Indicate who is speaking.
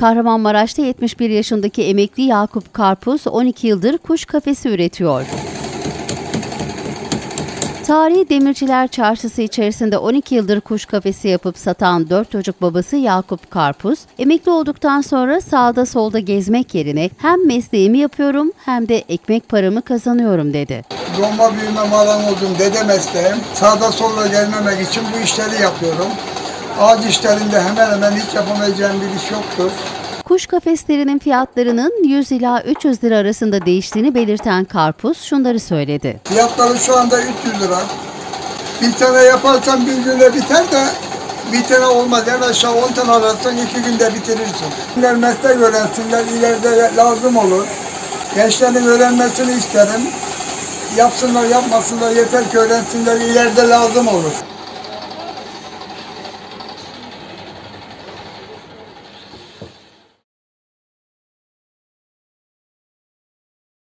Speaker 1: Kahramanmaraş'ta 71 yaşındaki emekli Yakup Karpuz 12 yıldır kuş kafesi üretiyor. Tarihi Demirciler Çarşısı içerisinde 12 yıldır kuş kafesi yapıp satan 4 çocuk babası Yakup Karpuz, emekli olduktan sonra sağda solda gezmek yerine hem mesleğimi yapıyorum hem de ekmek paramı kazanıyorum dedi.
Speaker 2: Doğma büyüme marangozum, dede mesleğim. Sağda solda gelmemek için bu işleri yapıyorum. Ağaç işlerinde hemen hemen hiç yapamayacağım bir iş yoktur.
Speaker 1: Kuş kafeslerinin fiyatlarının 100 ila 300 lira arasında değiştiğini belirten Karpuz şunları söyledi.
Speaker 2: Fiyatları şu anda 300 lira. Bir tane yaparsan bir günde biter de bir tane olmaz. En aşağı 10 tane alırsan iki günde bitirirsin. Gençler meslek öğrensinler, ileride lazım olur. Gençlerin öğrenmesini isterim. Yapsınlar yapmasınlar yeter ki öğrensinler, ileride lazım olur.